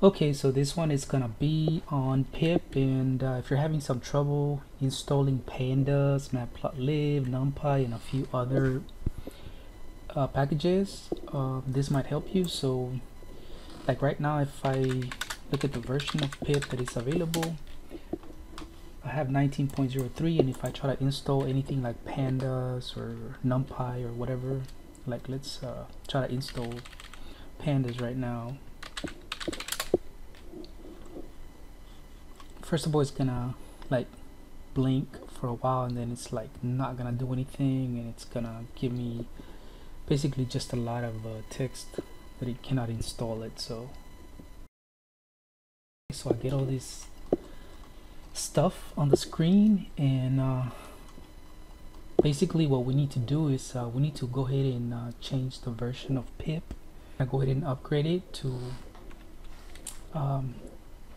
Okay, so this one is gonna be on pip and uh, if you're having some trouble installing pandas, matplotlib, numpy and a few other uh, packages, uh, this might help you. So like right now if I look at the version of pip that is available, I have 19.03 and if I try to install anything like pandas or numpy or whatever, like let's uh, try to install pandas right now first of all it's gonna like blink for a while and then it's like not gonna do anything and it's gonna give me basically just a lot of uh, text that it cannot install it so. So I get all this stuff on the screen and uh, basically what we need to do is uh, we need to go ahead and uh, change the version of pip. I go ahead and upgrade it to um,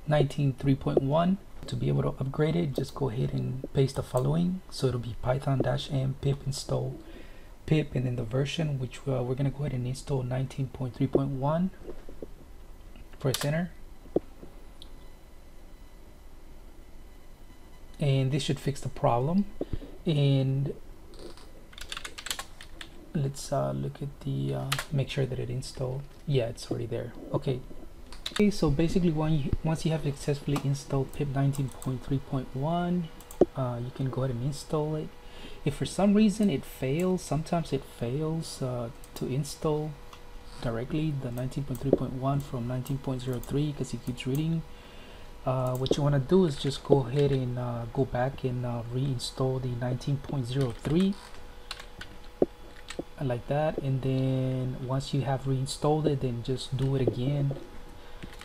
19.3.1 to be able to upgrade it just go ahead and paste the following. So it'll be python dash m pip install pip and then the version which uh, we're gonna go ahead and install 19.3.1 press enter. And this should fix the problem. And let's uh, look at the uh, make sure that it installed. Yeah it's already there. Okay Okay, so basically you, once you have successfully installed pip 19.3.1, uh, you can go ahead and install it. If for some reason it fails, sometimes it fails uh, to install directly the 19.3.1 from 19.03 because it keeps reading. Uh, what you want to do is just go ahead and uh, go back and uh, reinstall the 19.03 like that and then once you have reinstalled it then just do it again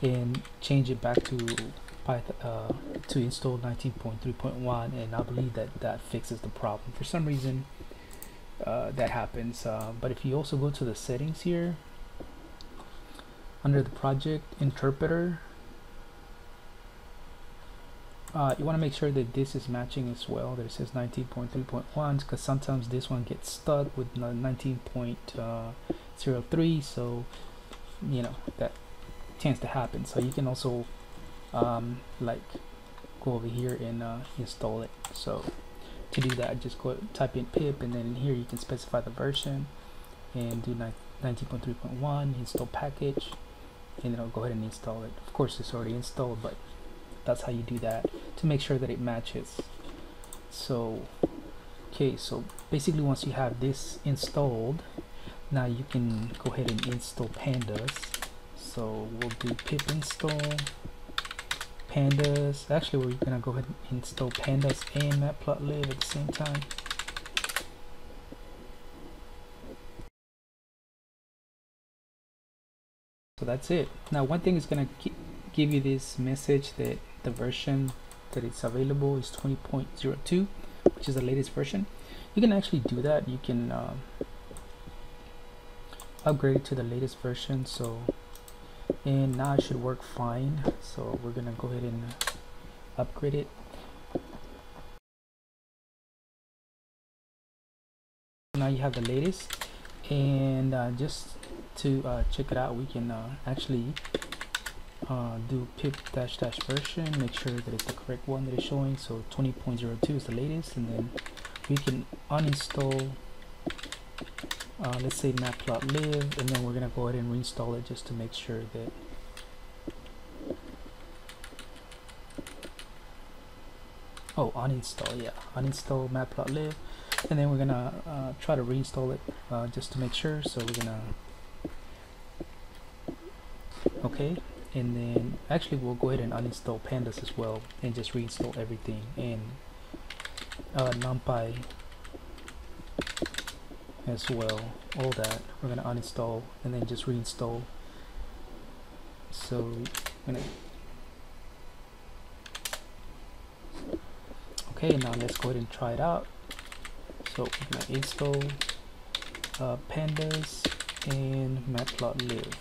and change it back to Python uh, to install 19.3.1 and I believe that that fixes the problem. For some reason uh, that happens uh, but if you also go to the settings here under the project interpreter uh, you want to make sure that this is matching as well that it says 19.3.1 because sometimes this one gets stuck with 19.03 uh, so you know that tends to happen. So you can also um, like go over here and uh, install it. So to do that just go type in pip and then in here you can specify the version and do 19.3.1 install package and then I'll go ahead and install it. Of course it's already installed but that's how you do that to make sure that it matches. So okay so basically once you have this installed now you can go ahead and install pandas so we'll do pip install pandas. Actually we're gonna go ahead and install pandas and matplotlib at the same time. So that's it. Now one thing is gonna give you this message that the version that it's available is 20.02 which is the latest version. You can actually do that. You can uh, upgrade to the latest version. So and now it should work fine. So we're gonna go ahead and upgrade it. Now you have the latest and uh, just to uh, check it out we can uh, actually uh, do pip dash dash version make sure that it's the correct one that is showing. So 20.02 is the latest and then we can uninstall uh, let's say matplotlib and then we're gonna go ahead and reinstall it just to make sure that oh uninstall yeah. Uninstall matplotlib and then we're gonna uh, try to reinstall it uh, just to make sure. So we're gonna okay. And then actually we'll go ahead and uninstall pandas as well and just reinstall everything and uh, numpy as well all that we're gonna uninstall and then just reinstall. So okay now let's go ahead and try it out. So we're gonna install uh, pandas and matplotlib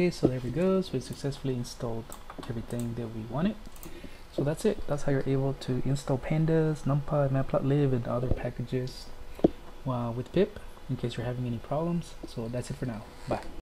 Okay, so there we go. So we successfully installed everything that we wanted. so that's it that's how you're able to install pandas numpy matplotlib and other packages uh, with pip in case you're having any problems so that's it for now bye